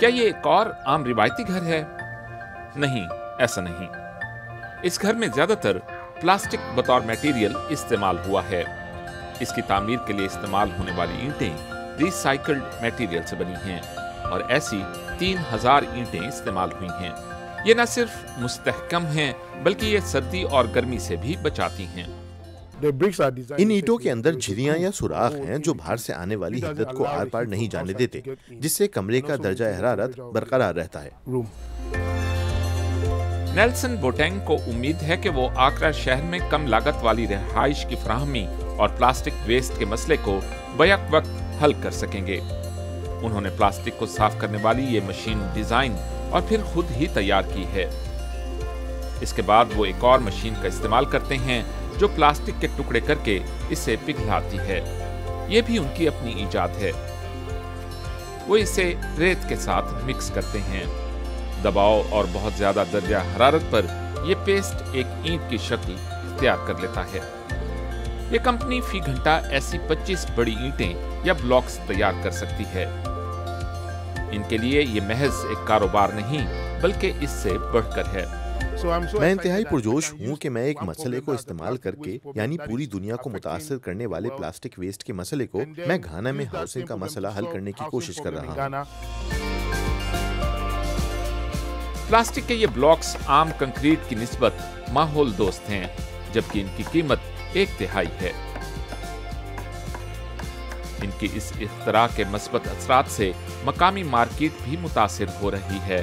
क्या ये एक और आम रिवायती घर है? नहीं, ऐसा नहीं। इस घर में ज़्यादातर प्लास्टिक बतौर मटेरियल इस्तेमाल हुआ है। इसकी तामीर के लिए इस्तेमाल होने वाली ईंटें रिसाइकल्ड मटेरियल से बनी हैं और ऐसी तीन हज़ार ईंटें इस्तेमाल हुई हैं। ये न सिर्फ़ मुस्तहकम हैं, बल्कि ये सर्दी और गर्मी से भी बचाती हैं। इन ईंटों के अंदर झिरियाँ या सुराख हैं जो बाहर से आने वाली हिद्दत को आर पार नहीं जाने देते जिससे कमरे का दर्जा हरारत बरकरार रहता है। नेल्सन बोटेंग को उम्मीद है कि वो आगरा शहर में कम लागत वाली रिहाइश की फ्राहमी और प्लास्टिक वेस्ट के मसले को बैक वक्त हल कर सकेंगे। उन्होंने प्लास्टिक को साफ़ करने वाली ये मशीन डिज़ाइन और फिर खुद ही तैयार की है। इसके बाद वो एक और मशीन का इस्तेमाल करते हैं जो प्लास्टिक के टुकड़े करके इसे पिघलाती है। ये भी उनकी अपनी इजाद है। वो इसे रेत के साथ मिक्स करते हैं। दबाव और बहुत ज़्यादा दर्जा हरारत पर यह पेस्ट एक ईंट की शक्ल तैयार कर लेता है। ये कंपनी फ़ी घंटा ऐसी 25 बड़ी ईंटें या ब्लॉक्स तैयार कर सकती है। इनके लिए ये महज एक कारोबार नहीं, बल्कि इससे बढ़कर है। मैं इंतहाई पुरजोश हूँ कि मैं एक मसले को इस्तेमाल करके यानी पूरी दुनिया को मुतासर करने वाले प्लास्टिक वेस्ट के मसले को मैं घाना में हाउसिंग का मसला हल करने की कोशिश कर रहा हूँ। प्लास्टिक के ये ब्लॉक्स आम कंक्रीट की नस्बत माहौल दोस्त हैं जबकि इनकी कीमत एक तिहाई है। इनकी इस इख्तरा के मस्बत असरात से मकामी मार्केट भी मुतासर हो रही है।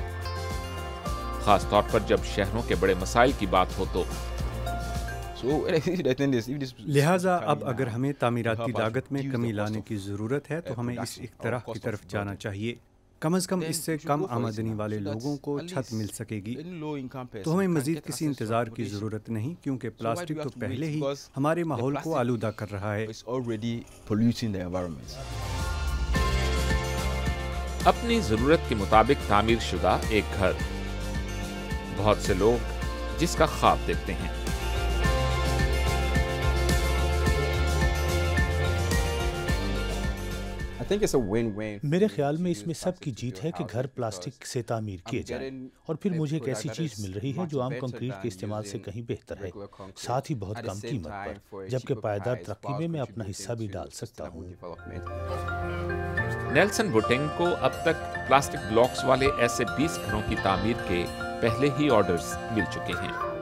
खास तौर पर जब शहरों के बड़े मसाइल की बात हो तो। लिहाजा अब अगर हमें तामीराती लागत में कमी लाने की ज़रूरत है तो हमें इस इख्तरा की तरफ़ जाना चाहिए। कम अज़ कम इससे कम आमदनी वाले लोगों को छत मिल सकेगी। तो हमें मजीद किसी इंतज़ार की ज़रूरत नहीं क्योंकि प्लास्टिक तो पहले ही हमारे माहौल को आलूदा कर रहा है। अपनी ज़रूरत के मुताबिक तामीर शुदा एक घर। बहुत से लोग जिसका ख्वाब देखते हैं। मेरे ख्याल में इसमें सबकी जीत है कि घर प्लास्टिक से तामीर किए जाए और फिर मुझे एक ऐसी चीज़ मिल रही है जो आम कंक्रीट के इस्तेमाल से कहीं बेहतर है। साथ ही बहुत कम कीमत पर जबकि पायदार तरक्की में मैं अपना हिस्सा भी डाल सकता हूँ। नेल्सन बुटिंग को अब तक प्लास्टिक ब्लॉक्स वाले ऐसे 20 घरों की तामीर के पहले ही ऑर्डर्स मिल चुके हैं।